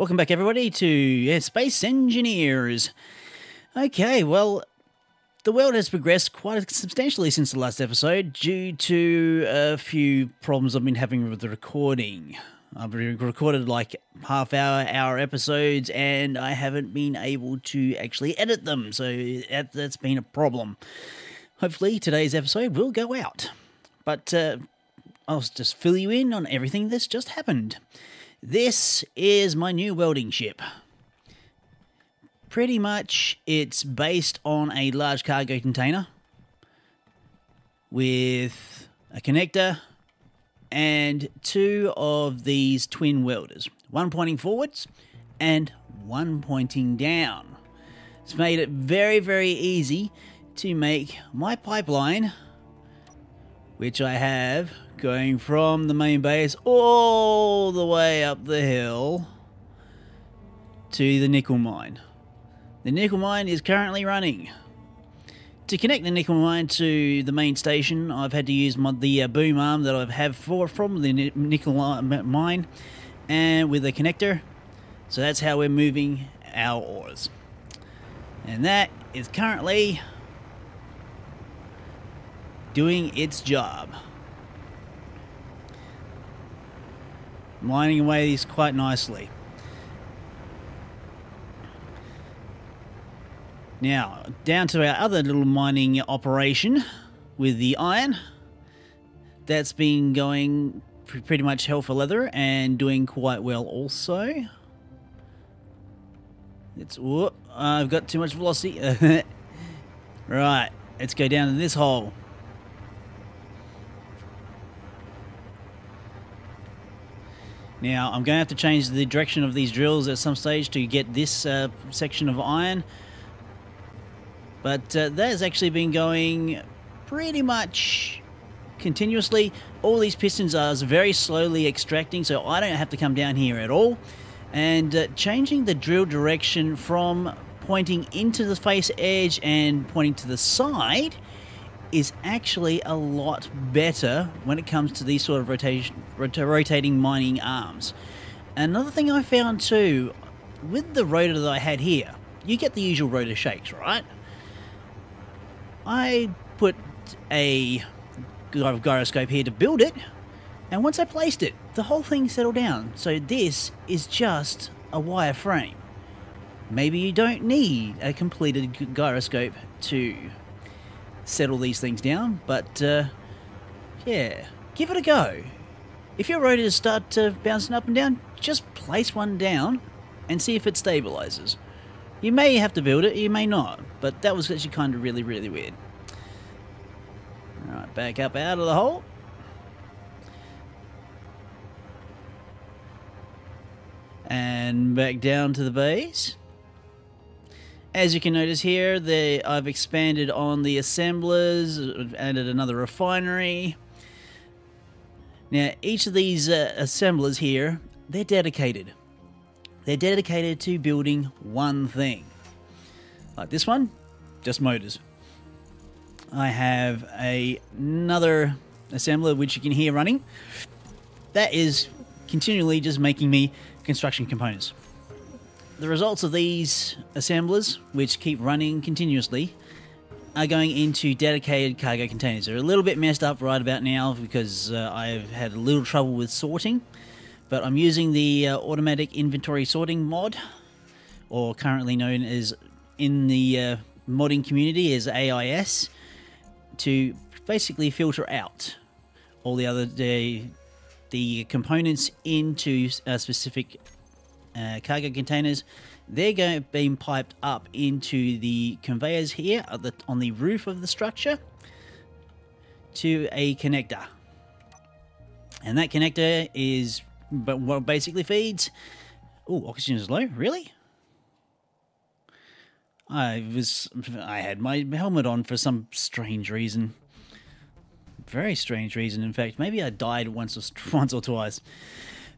Welcome back, everybody, to yeah, Space Engineers. Okay, well, the world has progressed quite substantially since the last episode due to a few problems I've been having with the recording. I've recorded like half hour, hour episodes, and I haven't been able to actually edit them, so that, has been a problem. Hopefully, today's episode will go out. But uh, I'll just fill you in on everything that's just happened. This is my new welding ship. Pretty much, it's based on a large cargo container with a connector and two of these twin welders, one pointing forwards and one pointing down. It's made it very, very easy to make my pipeline, which I have going from the main base all the way up the hill to the nickel mine. The nickel mine is currently running. To connect the nickel mine to the main station, I've had to use my, the uh, boom arm that I have for from the nickel mine and with a connector. So that's how we're moving our ores. And that is currently doing its job. Mining away these quite nicely. Now, down to our other little mining operation with the iron. That's been going pretty much hell for leather and doing quite well also. It's, whoop, I've got too much velocity. right, let's go down to this hole. Now, I'm going to have to change the direction of these drills at some stage to get this uh, section of iron. But uh, that has actually been going pretty much continuously. All these pistons are very slowly extracting, so I don't have to come down here at all. And uh, changing the drill direction from pointing into the face edge and pointing to the side is actually a lot better when it comes to these sort of rotation, rotating mining arms. Another thing I found too, with the rotor that I had here, you get the usual rotor shakes, right? I put a gyroscope here to build it, and once I placed it, the whole thing settled down. So this is just a wire frame. Maybe you don't need a completed gyroscope to settle these things down. But uh, yeah, give it a go. If your rotors start uh, bouncing up and down, just place one down and see if it stabilizes. You may have to build it, you may not, but that was actually kind of really, really weird. Alright, back up out of the hole. And back down to the base. As you can notice here, I've expanded on the assemblers, added another refinery. Now, each of these uh, assemblers here, they're dedicated. They're dedicated to building one thing. Like this one, just motors. I have a, another assembler which you can hear running. That is continually just making me construction components. The results of these assemblers, which keep running continuously, are going into dedicated cargo containers. They're a little bit messed up right about now because uh, I've had a little trouble with sorting, but I'm using the uh, automatic inventory sorting mod, or currently known as in the uh, modding community as AIS, to basically filter out all the other the, the components into a specific uh, cargo containers. They're going being piped up into the conveyors here the, on the roof of the structure to a connector. And that connector is but what basically feeds. Oh, oxygen is low. Really? I was I had my helmet on for some strange reason. Very strange reason, in fact. Maybe I died once or once or twice.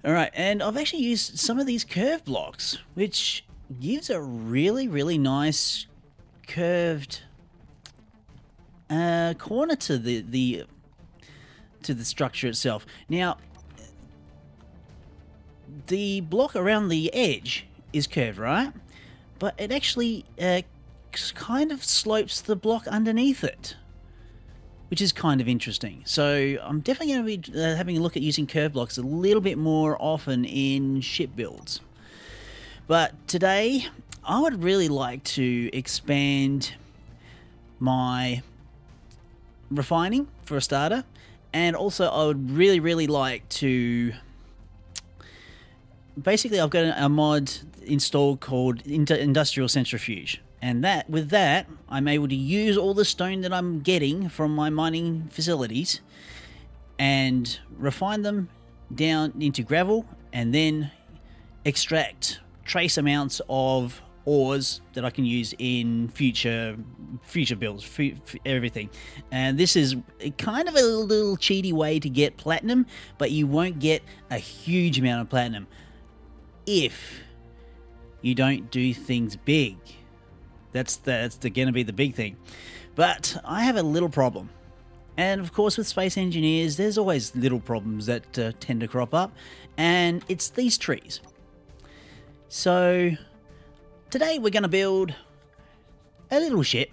All right, and I've actually used some of these curve blocks, which gives a really, really nice curved uh, corner to the the to the structure itself. Now, the block around the edge is curved, right? But it actually uh, kind of slopes the block underneath it, which is kind of interesting. So I'm definitely going to be uh, having a look at using curve blocks a little bit more often in ship builds. But today, I would really like to expand my refining for a starter, and also I would really, really like to. Basically, I've got a mod installed called Industrial Centrifuge, and that with that, I'm able to use all the stone that I'm getting from my mining facilities and refine them down into gravel, and then extract trace amounts of ores that I can use in future future builds, f- everything. And this is kind of a little cheaty way to get platinum, but you won't get a huge amount of platinum if you don't do things big. That's that's gonna be the big thing. But I have a little problem. And of course, with space engineers, there's always little problems that uh, tend to crop up, and it's these trees. So, today we're going to build a little ship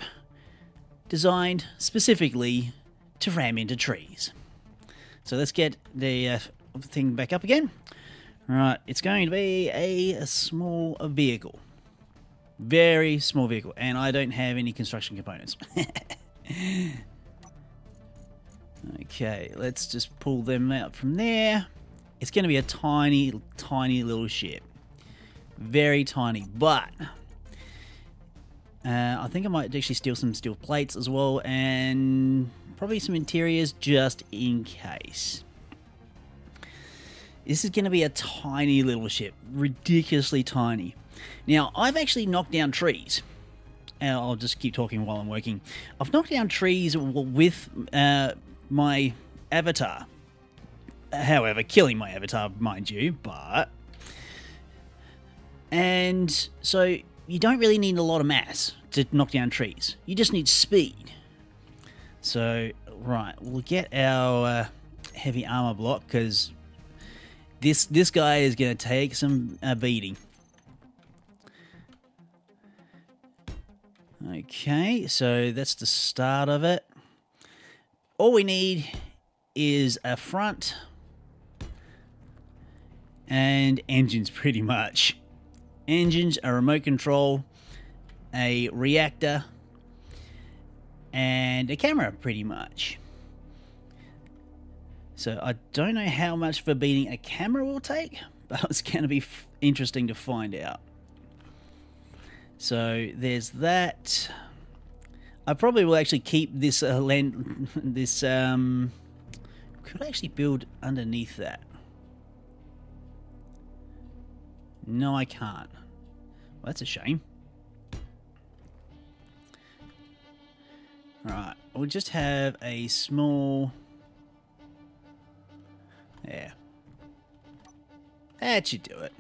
designed specifically to ram into trees. So let's get the uh, thing back up again. Right, it's going to be a, a small vehicle. Very small vehicle, and I don't have any construction components. okay, let's just pull them out from there. It's going to be a tiny, tiny little ship. Very tiny, but uh, I think I might actually steal some steel plates as well, and probably some interiors just in case. This is going to be a tiny little ship, ridiculously tiny. Now, I've actually knocked down trees. And I'll just keep talking while I'm working. I've knocked down trees with uh, my avatar. However, killing my avatar, mind you, but. And so you don't really need a lot of mass to knock down trees. You just need speed. So, right, we'll get our uh, heavy armor block because this this guy is going to take some uh, beating. Okay, so that's the start of it. All we need is a front and engines pretty much. Engines, a remote control, a reactor, and a camera pretty much. So I don't know how much for beating a camera will take, but it's going to be interesting to find out. So there's that. I probably will actually keep this uh, land, this um, could I actually build underneath that? No, I can't. Well, that's a shame. Right, we'll just have a small. Yeah. That should do it.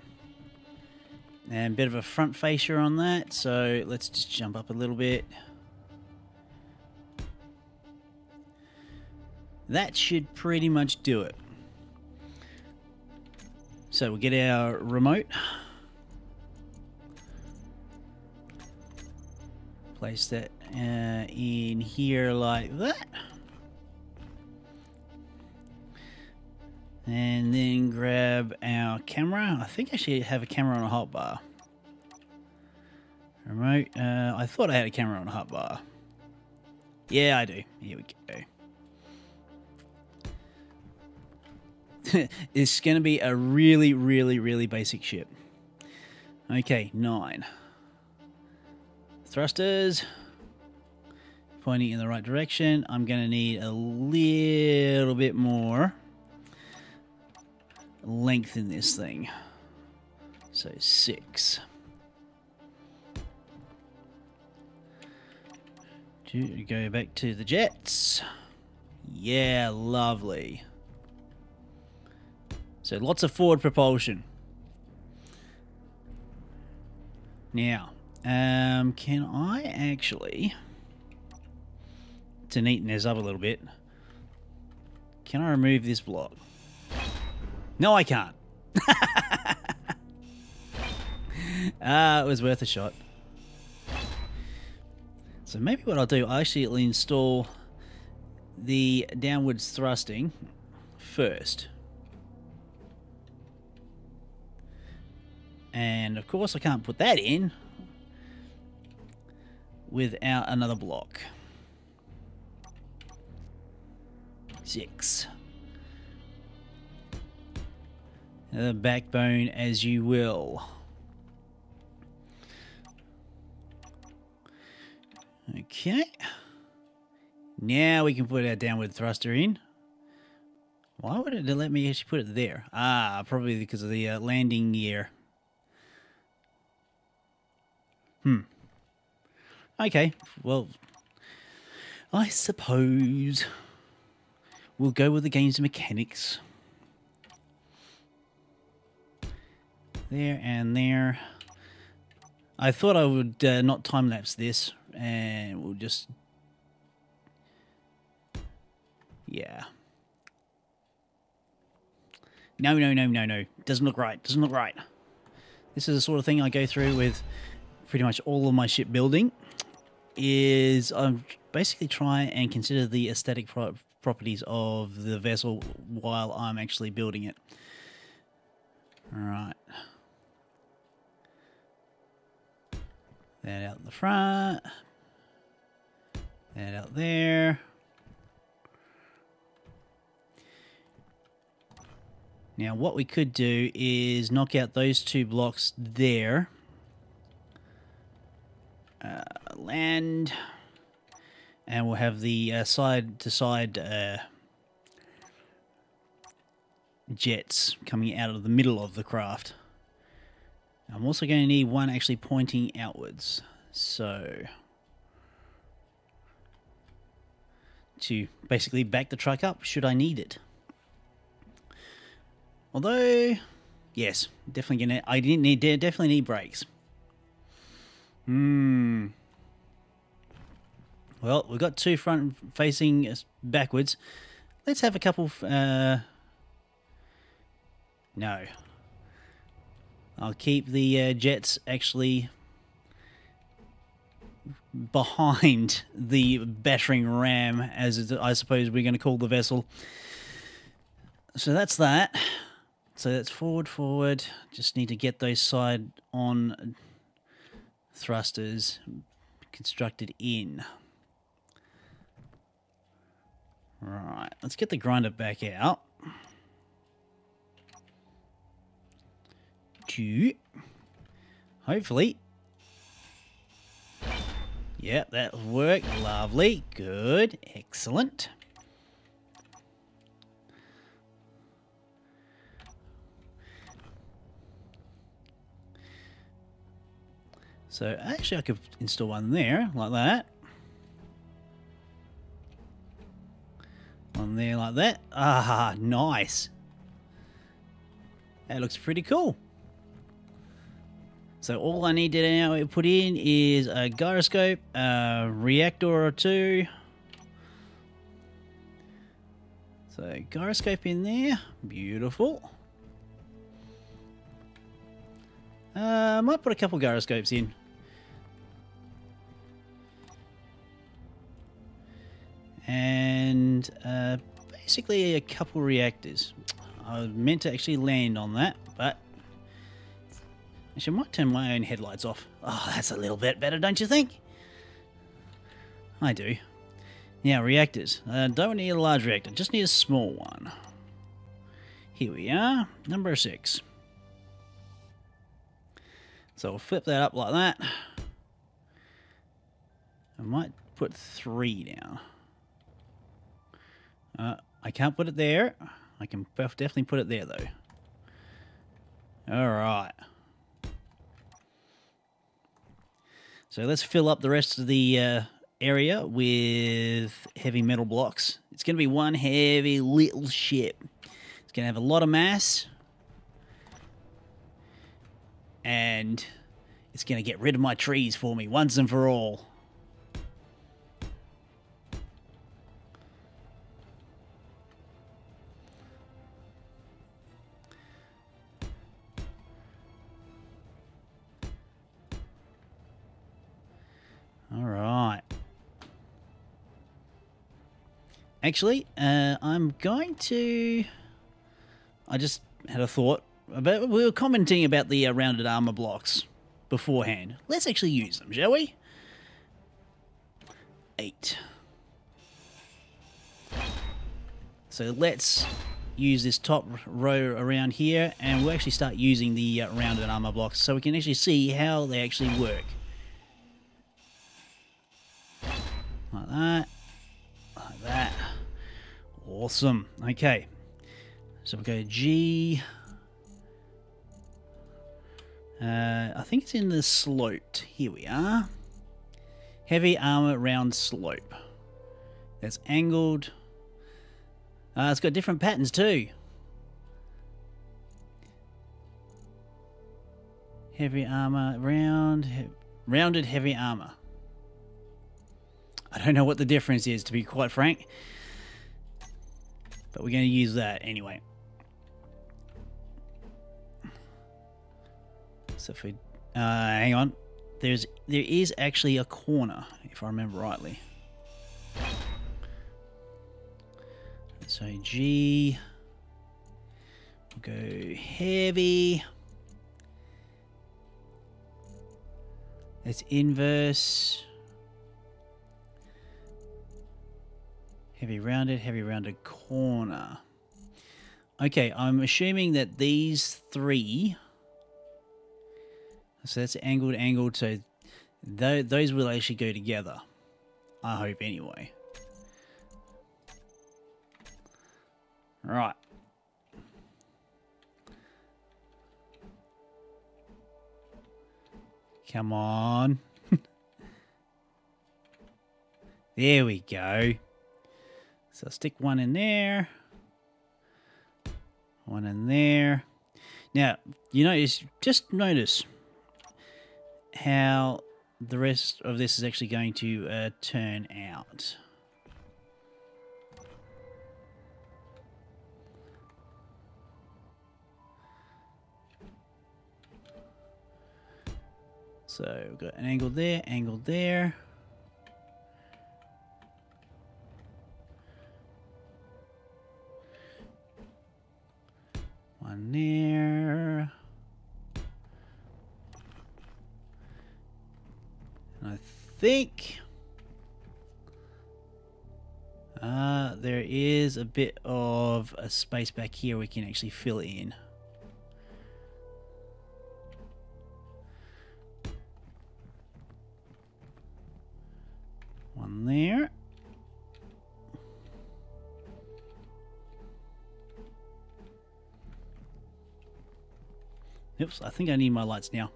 And a bit of a front fascia on that, so let's just jump up a little bit. That should pretty much do it. So we'll get our remote. Place that uh, in here like that. And then grab our camera. I think I should have a camera on a hotbar. Remote. Uh, I thought I had a camera on a hotbar. Yeah, I do. Here we go. it's going to be a really, really, really basic ship. Okay, nine. Thrusters. Pointing in the right direction. I'm going to need a little bit more lengthen this thing. So six. Go back to the jets. Yeah, lovely. So lots of forward propulsion. Now, um, can I actually, to neaten this up a little bit, can I remove this block? No, I can't. Ah, it was worth a shot. So maybe what I'll do, I'll actually install the downwards thrusting first. And of course I can't put that in without another block. Six. The backbone as you will. Okay. Now we can put our downward thruster in. Why would it let me actually put it there? Ah, probably because of the uh, landing gear. Hmm. Okay, well, I suppose we'll go with the game's mechanics. There and there. I thought I would uh, not time lapse this and we'll just yeah. No no no no no. Doesn't look right. Doesn't look right. This is the sort of thing I go through with pretty much all of my shipbuilding is I'm basically try and consider the aesthetic pro properties of the vessel while I'm actually building it. All right that out in the front that out there. Now what we could do is knock out those two blocks there. Uh, land. And we'll have the uh, side to side uh, jets coming out of the middle of the craft. I'm also going to need one actually pointing outwards. So... to basically back the truck up should I need it. Although, yes, definitely gonna. I didn't need definitely need brakes. Hmm. Well, we've got two front facing backwards. Let's have a couple. Uh, no. I'll keep the uh, jets actually behind the battering ram, as I suppose we're going to call the vessel. So that's that. So that's forward, forward. Just need to get those side on thrusters constructed in. Right, let's get the grinder back out. To hopefully Yep, that'll work. Lovely. Good. Excellent. So actually I could install one there, like that. One there like that. Ah, nice. That looks pretty cool. So all I need to now put in is a gyroscope, a reactor or two. So gyroscope in there, beautiful. Uh, I might put a couple gyroscopes in. And uh, basically a couple reactors. I meant to actually land on that, but Actually, I might turn my own headlights off. Oh, that's a little bit better, don't you think? I do. Now, reactors. Uh, don't need a large reactor, just need a small one. Here we are, number six. So we'll flip that up like that. I might put three down. Uh, I can't put it there. I can definitely put it there, though. All right. So let's fill up the rest of the uh, area with heavy metal blocks. It's going to be one heavy little ship. It's going to have a lot of mass. And it's going to get rid of my trees for me once and for all. Actually, uh, I'm going to. I just had a thought about. We were commenting about the uh, rounded armor blocks beforehand. Let's actually use them, shall we? Eight. So let's use this top row around here and we'll actually start using the uh, rounded armor blocks so we can actually see how they actually work. Like that. That. Awesome. Okay. So we'll go G. Uh, I think it's in the slope. Here we are. Heavy armor round slope. That's angled. Uh, it's got different patterns too. Heavy armor, round, he rounded heavy armor. I don't know what the difference is, to be quite frank. But we're going to use that anyway. So if we, uh, hang on, there's there is actually a corner, if I remember rightly. So G, we'll go heavy. It's inverse. Heavy rounded, heavy rounded corner. Okay, I'm assuming that these three. So that's angled, angled. So th those will actually go together. I hope anyway. Right. Come on. there we go. So stick one in there. One in there. Now, you notice, just notice how the rest of this is actually going to uh, turn out. So we've got an angle there, angle there. One there. And I think uh, there is a bit of a space back here we can actually fill in. One there. Oops, I think I need my lights now.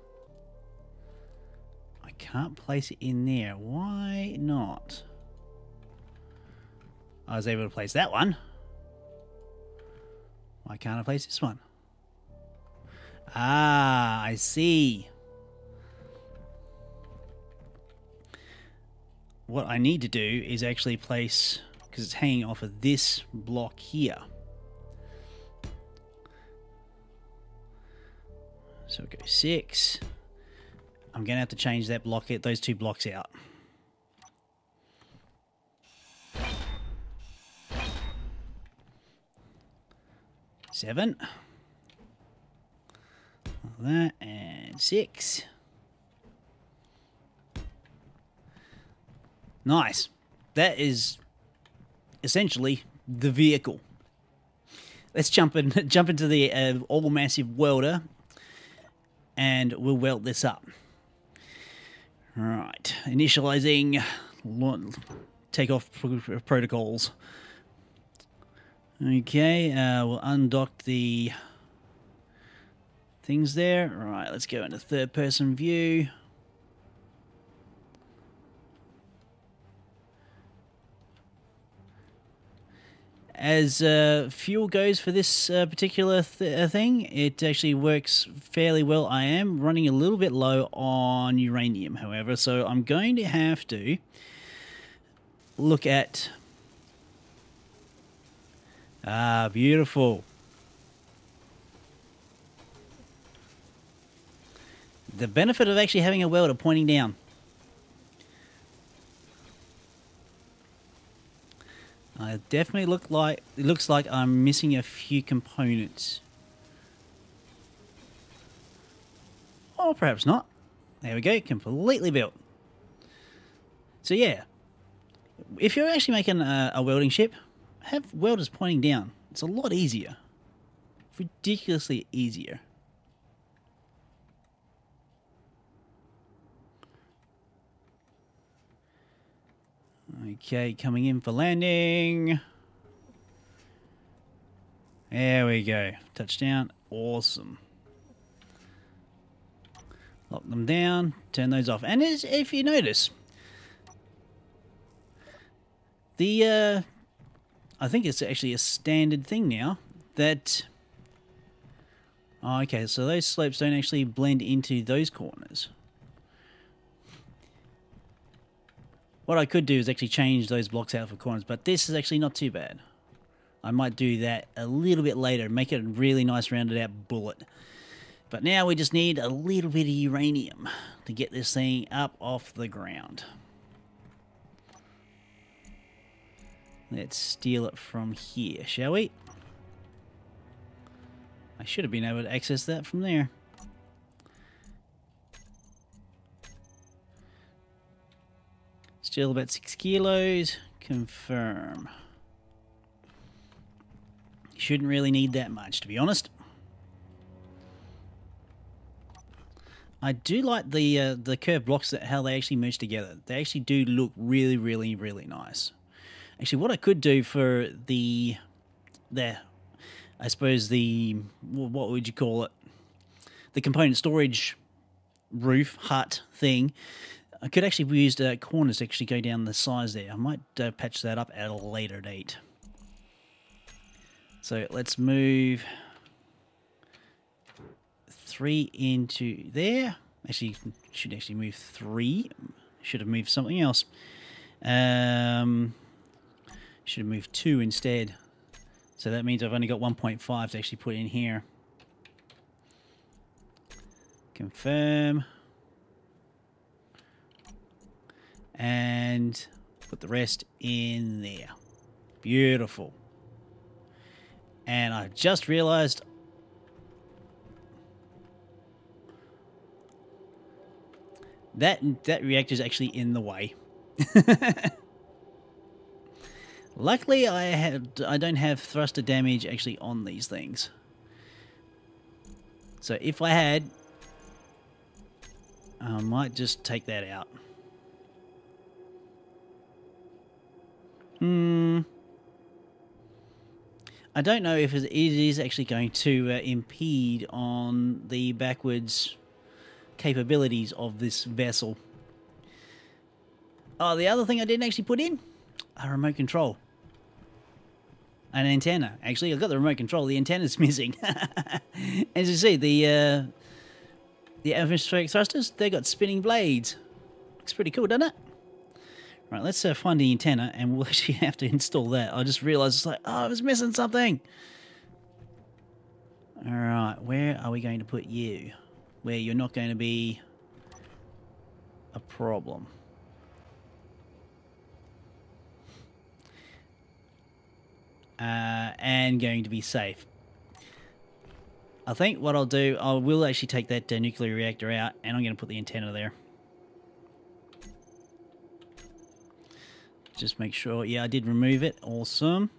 I can't place it in there. Why not? I was able to place that one. Why can't I place this one? Ah, I see. What I need to do is actually place, because it's hanging off of this block here. So we go six. I'm going to have to change that block, it those two blocks out. Seven. That and six. Nice. That is essentially the vehicle. Let's jump in, jump into the uh, all massive welder, and we'll weld this up. All right, initializing takeoff protocols. Okay, uh, we'll undock the things there. All right, let's go into third person view. As uh, fuel goes for this uh, particular th uh, thing, it actually works fairly well. I am running a little bit low on uranium, however, so I'm going to have to look at... Ah, beautiful. The benefit of actually having a welder pointing down. Uh, I definitely look like it looks like I'm missing a few components. Or perhaps not. There we go, completely built. So yeah, if you're actually making a, a welding ship, have welders pointing down. It's a lot easier. Ridiculously easier. Okay, coming in for landing. There we go. Touchdown. Awesome. Lock them down. Turn those off. And if you notice, the uh, I think it's actually a standard thing now that. Oh, okay, so those slopes don't actually blend into those corners. What I could do is actually change those blocks out for corners, but this is actually not too bad. I might do that a little bit later, make it a really nice rounded out bullet. But now we just need a little bit of uranium to get this thing up off the ground. Let's steal it from here, shall we? I should have been able to access that from there. Still about six kilos. Confirm. Shouldn't really need that much, to be honest. I do like the uh, the curved blocks that how they actually merge together. They actually do look really, really, really nice. Actually, what I could do for the the I suppose the what would you call it? The component storage roof hut thing I could actually use the corners to actually go down the size there. I might uh, patch that up at a later date. So let's move three into there. Actually, should actually move three. Should have moved something else. Um, should have moved two instead. So that means I've only got 1.5 to actually put in here. Confirm. And put the rest in there. Beautiful. And I just realized that that reactor is actually in the way. Luckily, I have I don't have thruster damage actually on these things. So if I had, I might just take that out. Hmm. I don't know if it is actually going to uh, impede on the backwards capabilities of this vessel. Oh, the other thing I didn't actually put in a remote control. An antenna. Actually, I've got the remote control. The antenna's missing. As you see, the uh, the atmospheric thrusters, they got spinning blades. Looks pretty cool, doesn't it? Right, let's uh, find the antenna and we'll actually have to install that. I just realized it's like, oh, I was missing something. All right, where are we going to put you? Where you're not going to be a problem. Uh, and going to be safe. I think what I'll do, I will actually take that uh, nuclear reactor out and I'm going to put the antenna there. Just make sure. Yeah, I did remove it. Awesome.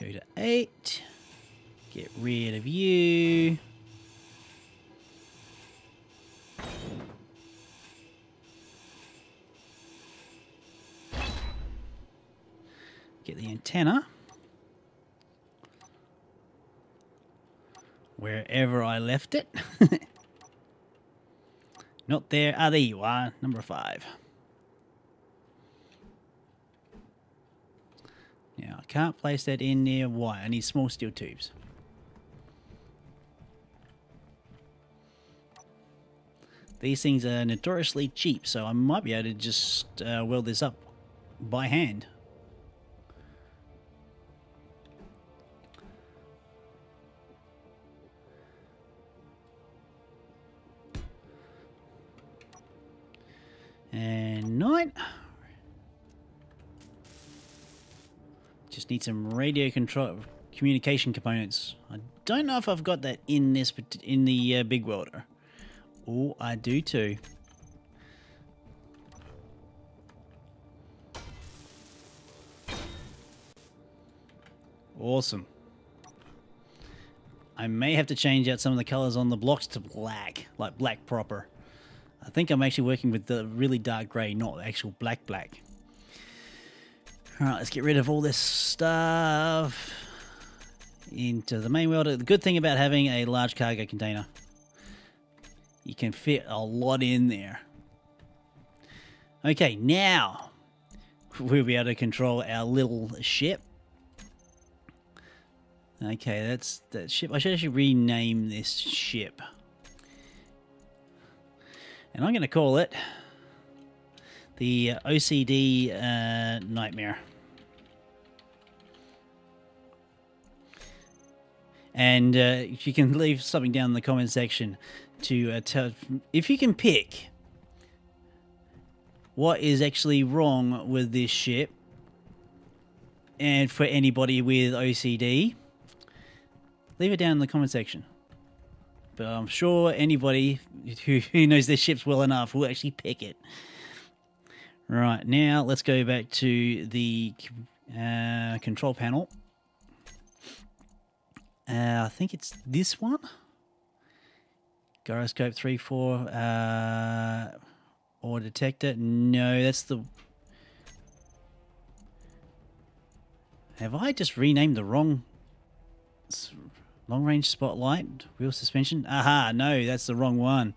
Go to 8. Get rid of you. Get the antenna. Wherever I left it. Not there. Ah, there you are. Number 5. Now, I can't place that in there. Why? I need small steel tubes. These things are notoriously cheap, so I might be able to just uh, weld this up by hand. And nine. Just need some radio control communication components. I don't know if I've got that in this but in the uh, big welder. Oh, I do too. Awesome. I may have to change out some of the colors on the blocks to black, like black proper. I think I'm actually working with the really dark grey, not actual black black. Alright, let's get rid of all this stuff into the main welder. The good thing about having a large cargo container, you can fit a lot in there. Okay, now we'll be able to control our little ship. Okay, that's that ship. I should actually rename this ship. And I'm going to call it the OCD uh, Nightmare. And uh, you can leave something down in the comment section to uh, tell if you can pick what is actually wrong with this ship. And for anybody with OCD, leave it down in the comment section. But I'm sure anybody who, who knows their ships well enough will actually pick it. Right, now let's go back to the uh, control panel. Uh, I think it's this one. Gyroscope 3, 4, uh, or detector. No, that's the... Have I just renamed the wrong Long range spotlight, wheel suspension. Aha, no, that's the wrong one.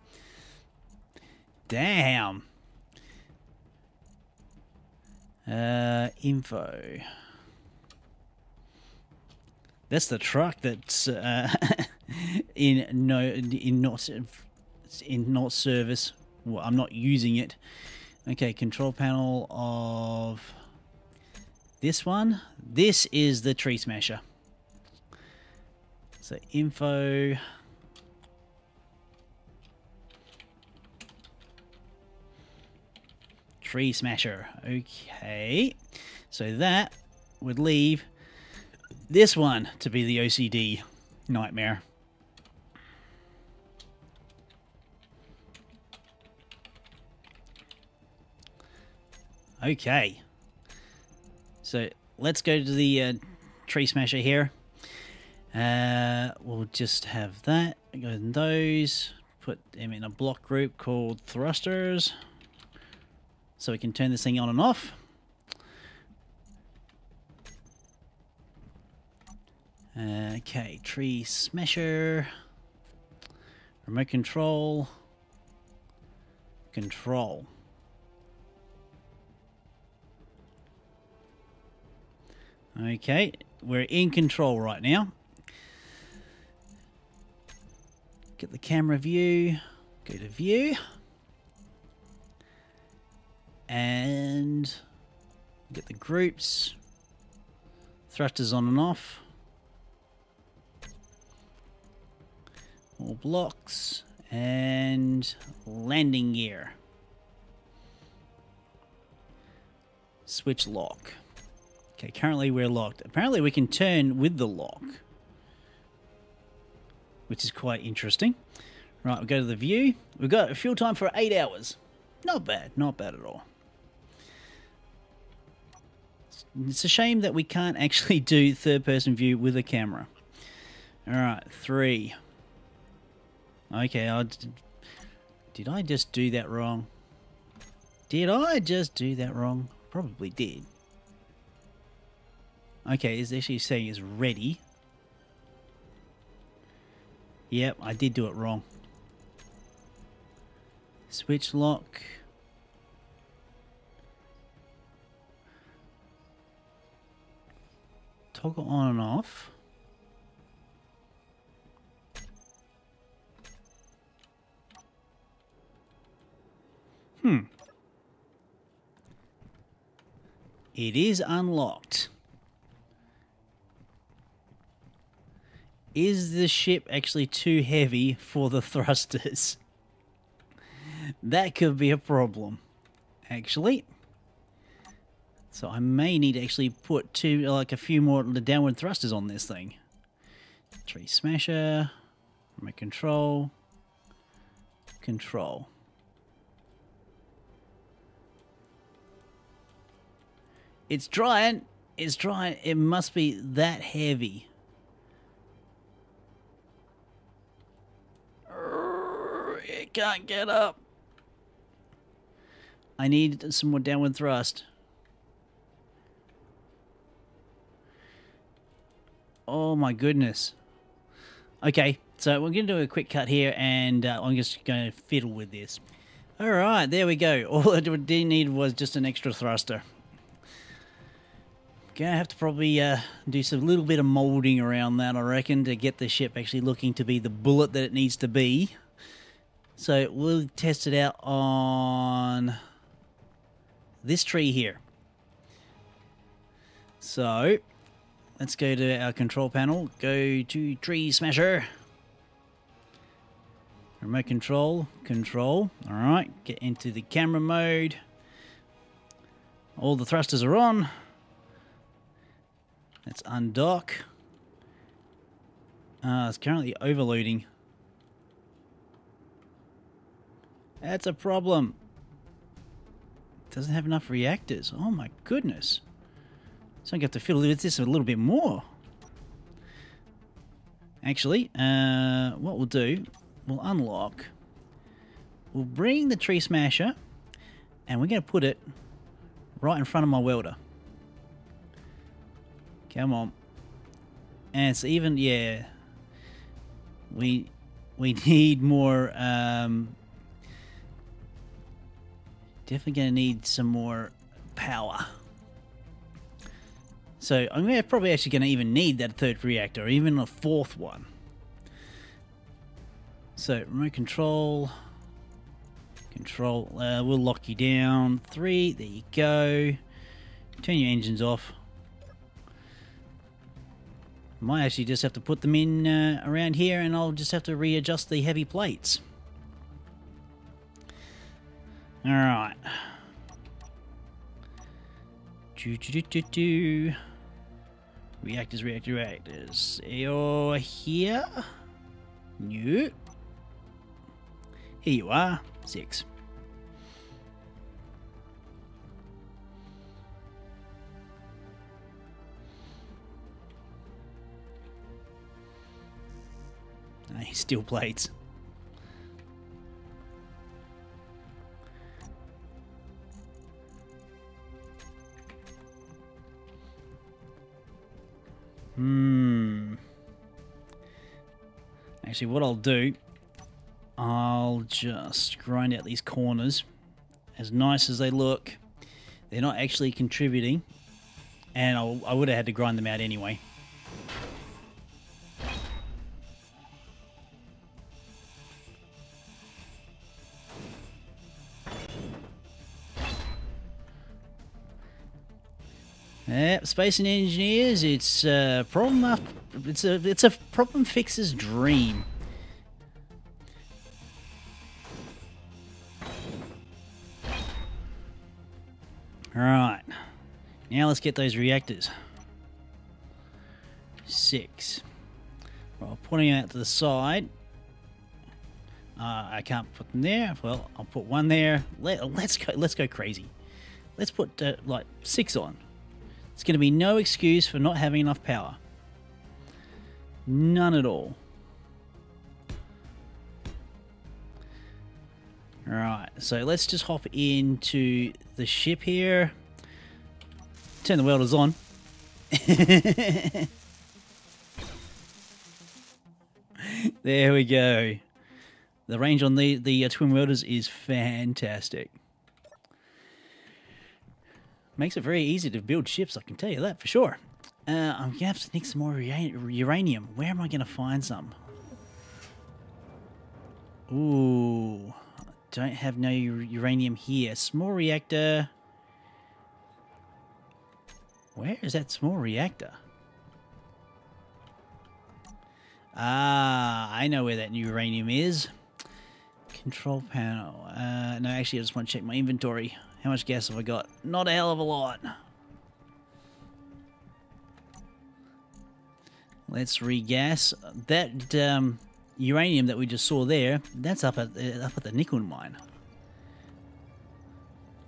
Damn. Uh, info. That's the truck that's uh, in no in not in not service. Well, I'm not using it. Okay, control panel of this one. This is the tree smasher. So info. Tree Smasher. Okay. So that would leave this one to be the OCD nightmare. Okay. So let's go to the uh, Tree Smasher here. Uh, we'll just have that. Go in those. Put them in a block group called thrusters. So we can turn this thing on and off. Okay, tree smasher. Remote control. Control. Okay, we're in control right now. Get the camera view, go to view, and get the groups, thrusters on and off, all blocks, and landing gear. Switch lock. Okay, currently we're locked. Apparently we can turn with the lock which is quite interesting. Right, we'll go to the view. We've got a fuel time for eight hours. Not bad, not bad at all. It's a shame that we can't actually do third person view with a camera. Alright, three. Okay, I did I just do that wrong? Did I just do that wrong? Probably did. Okay, it's actually saying it's ready. Yep, I did do it wrong. Switch lock. Toggle on and off. Hmm. It is unlocked. is the ship actually too heavy for the thrusters? That could be a problem, actually. So I may need to actually put two, like a few more downward thrusters on this thing. Tree smasher, remote control, control. It's drying. It's drying. It must be that heavy. It can't get up. I need some more downward thrust. Oh my goodness. Okay, so we're going to do a quick cut here and uh, I'm just going to fiddle with this. Alright, there we go. All I did need was just an extra thruster. Gonna have to probably uh, do some little bit of molding around that, I reckon, to get the ship actually looking to be the bullet that it needs to be. So we'll test it out on this tree here. So let's go to our control panel, go to tree smasher. Remote control, control. All right, get into the camera mode. All the thrusters are on. Let's undock. Uh, it's currently overloading. That's a problem. Doesn't have enough reactors. Oh my goodness. So I have to fiddle with this a little bit more. Actually, uh, what we'll do, we'll unlock. We'll bring the tree smasher, and we're going to put it right in front of my welder. Come on. And it's even, yeah. We we need more um, Definitely going to need some more power. So I'm probably actually going to even need that third reactor, or even a fourth one. So remote control, control, uh, we'll lock you down. Three, there you go. Turn your engines off. Might actually just have to put them in uh, around here and I'll just have to readjust the heavy plates. All right. Do, do, do, do, Reactors, reactor, reactors. You're here? No. Here you are. Six. Ah, nice steel plates. Actually, what I'll do, I'll just grind out these corners. As nice as they look, they're not actually contributing. And I'll, I would have had to grind them out anyway. Yeah, space and engineers. It's a problem. It's a it's a problem fixer's dream. Let's get those reactors. Six. Well, putting it out to the side. Uh, I can't put them there. Well, I'll put one there. Let, us go. Let's go crazy. Let's put uh, like six on. It's going to be no excuse for not having enough power. None at all. Alright, so let's just hop into the ship here. Turn the welders on. there we go. The range on the, the uh, twin welders is fantastic. Makes it very easy to build ships, I can tell you that for sure. Uh, I'm going to have to nick some more uranium. Where am I going to find some? Ooh, don't have no uranium here. Small reactor. Where is that small reactor? Ah, I know where that new uranium is. Control panel. Uh, no, actually, I just want to check my inventory. How much gas have I got? Not a hell of a lot. Let's regas. That um, uranium that we just saw there, that's up at, uh, up at the nickel mine.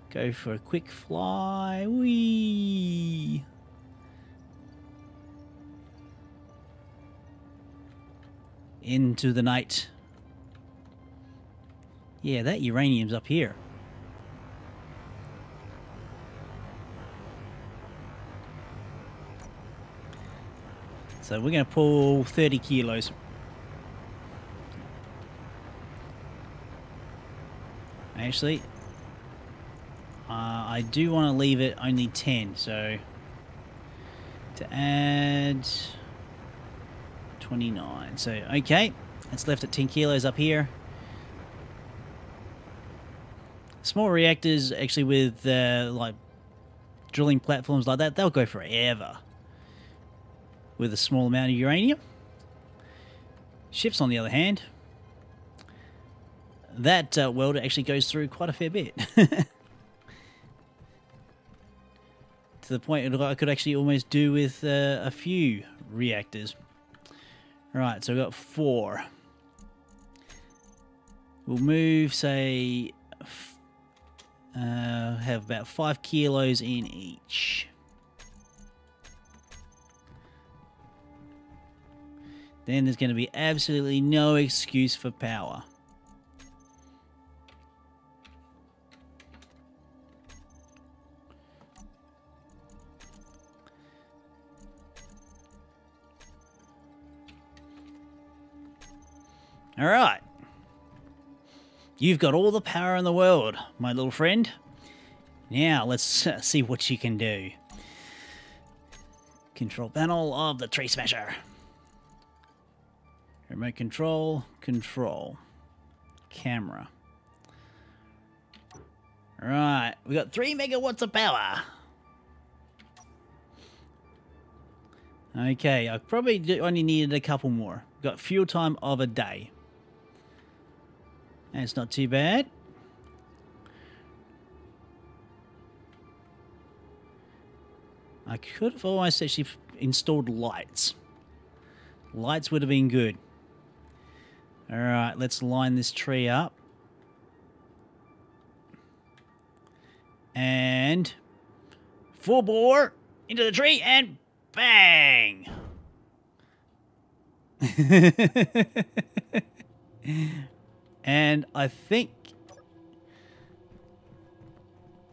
Go for a quick fly. Whee! Into the night. Yeah, that uranium's up here. So we're going to pull 30 kilos. Actually, uh, I do want to leave it only 10, so to add 29. So, okay, it's left at 10 kilos up here. Small reactors, actually with uh, like drilling platforms like that, they'll go forever with a small amount of uranium. Ships, on the other hand, that uh, welder actually goes through quite a fair bit. to the point I could actually almost do with uh, a few reactors. Right, so we've got four. We'll move, say, uh, have about five kilos in each. Then there's going to be absolutely no excuse for power. All right. You've got all the power in the world, my little friend. Now, let's uh, see what you can do. Control panel of the Tree Smasher. Remote control, control. Camera. Right, we got 3 megawatts of power. Okay, I probably only needed a couple more. Got fuel time of a day. That's not too bad. I could have almost actually installed lights. Lights would have been good. Alright, let's line this tree up. And... Full bore into the tree and bang! And I think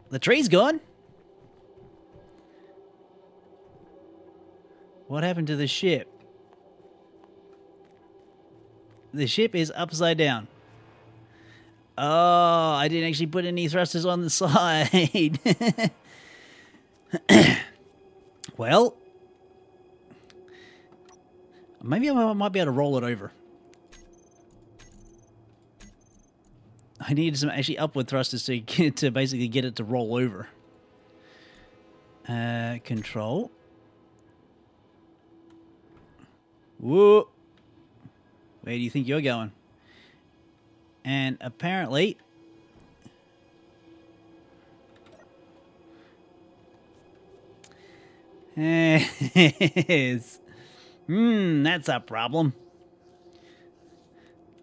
the tree's gone. What happened to the ship? The ship is upside down. Oh, I didn't actually put any thrusters on the side. well, maybe I might be able to roll it over. I needed some actually upward thrusters to get to basically get it to roll over. Uh, control. Whoa. Where do you think you're going? And apparently... Hmm, that's a problem.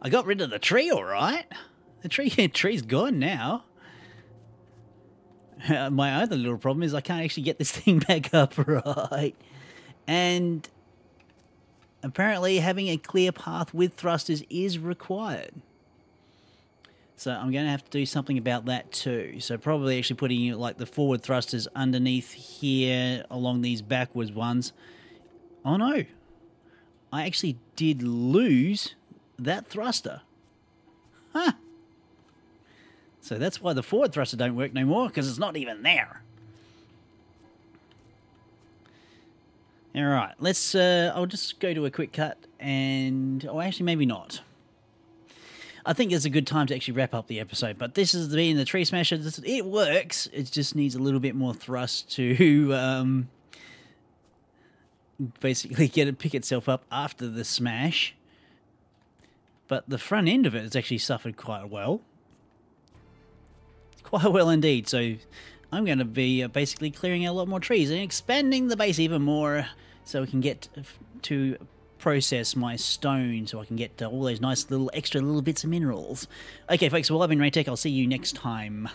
I got rid of the tree, all right. The tree tree's gone now. My other little problem is I can't actually get this thing back up right. And apparently having a clear path with thrusters is required. So I'm going to have to do something about that too. So probably actually putting like the forward thrusters underneath here along these backwards ones. Oh no. I actually did lose that thruster. Huh. So that's why the forward thruster don't work no more, because it's not even there. All right, let's. Uh, I'll just go to a quick cut, and oh, actually, maybe not. I think it's a good time to actually wrap up the episode. But this is being the tree smasher. It works. It just needs a little bit more thrust to um, basically get it pick itself up after the smash. But the front end of it has actually suffered quite well quite well indeed. So I'm going to be uh, basically clearing out a lot more trees and expanding the base even more so we can get to process my stone so I can get uh, all those nice little extra little bits of minerals. Okay, folks, well, I've been Raetac. I'll see you next time.